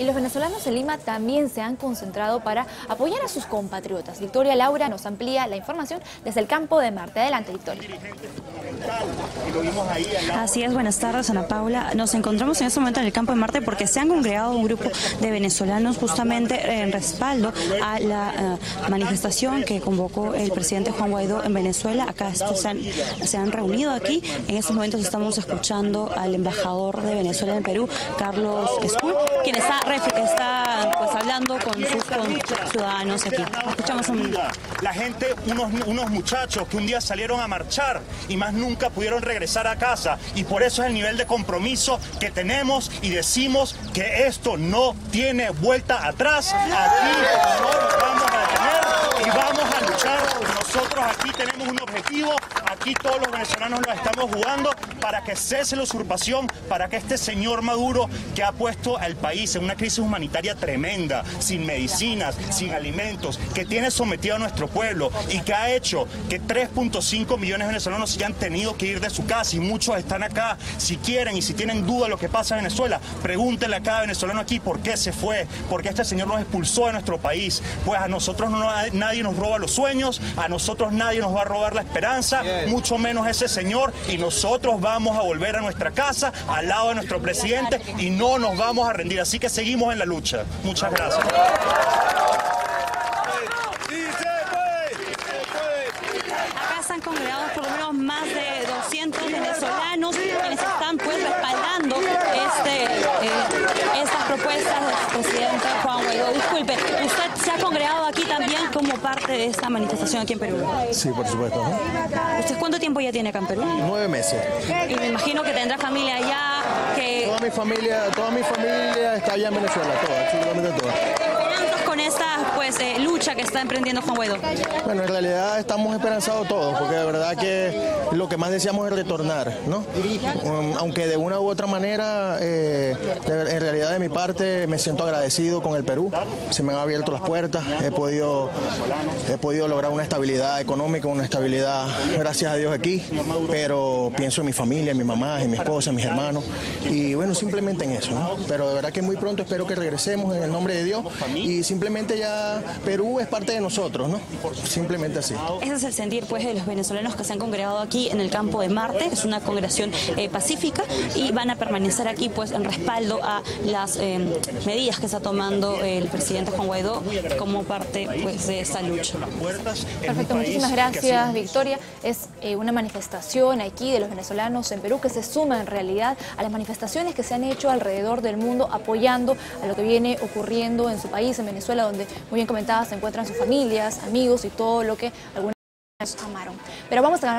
Y los venezolanos en Lima también se han concentrado para apoyar a sus compatriotas. Victoria Laura nos amplía la información desde el campo de Marte. Adelante, Victoria. Así es, buenas tardes, Ana Paula. Nos encontramos en este momento en el campo de Marte porque se han congregado un grupo de venezolanos justamente en respaldo a la eh, manifestación que convocó el presidente Juan Guaidó en Venezuela. Acá se han, reunido aquí. En estos momentos estamos escuchando al embajador de Venezuela en Perú, Carlos Escul, quien está está pues hablando con sus ciudadanos aquí. Escuchamos un La gente, unos, unos muchachos que un día salieron a marchar y más nunca pudieron regresar a casa. Y por eso es el nivel de compromiso que tenemos y decimos que esto no tiene vuelta atrás. Aquí no nos vamos a detener y vamos a luchar. Nosotros aquí tenemos un objetivo, aquí todos los venezolanos lo estamos jugando para que cese la usurpación, para que este señor Maduro que ha puesto al país en una crisis humanitaria tremenda, sin medicinas, sin alimentos, que tiene sometido a nuestro pueblo y que ha hecho que 3.5 millones de venezolanos se hayan tenido que ir de su casa y muchos están acá. Si quieren y si tienen duda de lo que pasa en Venezuela, pregúntenle a cada venezolano aquí por qué se fue, por qué este señor nos expulsó de nuestro país. Pues a nosotros no, nadie nos roba los sueños, a nosotros nadie nos va a robar la esperanza, mucho menos ese señor, y nosotros vamos a volver a nuestra casa al lado de nuestro presidente y no nos vamos a rendir. Así que seguimos en la lucha. Muchas gracias. Acá están congregados por lo menos más de 200 venezolanos quienes están pues respaldando este, eh, estas propuestas del presidente Juan Guaidó. Disculpe, ¿usted se ha congregado aquí también como parte de esta manifestación aquí en Perú? Sí, por supuesto. ¿Usted cuánto tiempo ya tiene acá en Perú? Nueve meses. Y me imagino que tendrá familia allá, que... Toda mi familia, toda mi familia está allá en Venezuela, toda, absolutamente toda con esta pues eh, lucha que está emprendiendo Juan Guaidó? Bueno, en realidad estamos esperanzados todos, porque de verdad que lo que más deseamos es retornar, ¿no? Um, aunque de una u otra manera, eh, en realidad de mi parte me siento agradecido con el Perú, se me han abierto las puertas, he podido, he podido lograr una estabilidad económica, una estabilidad, gracias a Dios aquí, pero pienso en mi familia, en mi mamá, en mi esposa, en mis hermanos, y bueno, simplemente en eso, ¿no? Pero de verdad que muy pronto espero que regresemos en el nombre de Dios y simplemente ya Perú es parte de nosotros, ¿no? Simplemente así. Ese es el sentir pues de los venezolanos que se han congregado aquí en el campo de Marte, es una congregación eh, pacífica y van a permanecer aquí pues en respaldo a las eh, medidas que está tomando el presidente Juan Guaidó como parte pues de esta lucha. Perfecto, muchísimas gracias Victoria. Es eh, una manifestación aquí de los venezolanos en Perú que se suma en realidad a las manifestaciones que se han hecho alrededor del mundo apoyando a lo que viene ocurriendo en su país, en Venezuela, donde muy bien comentada se encuentran sus familias, amigos y todo lo que algunos amaron. Pero vamos a ganar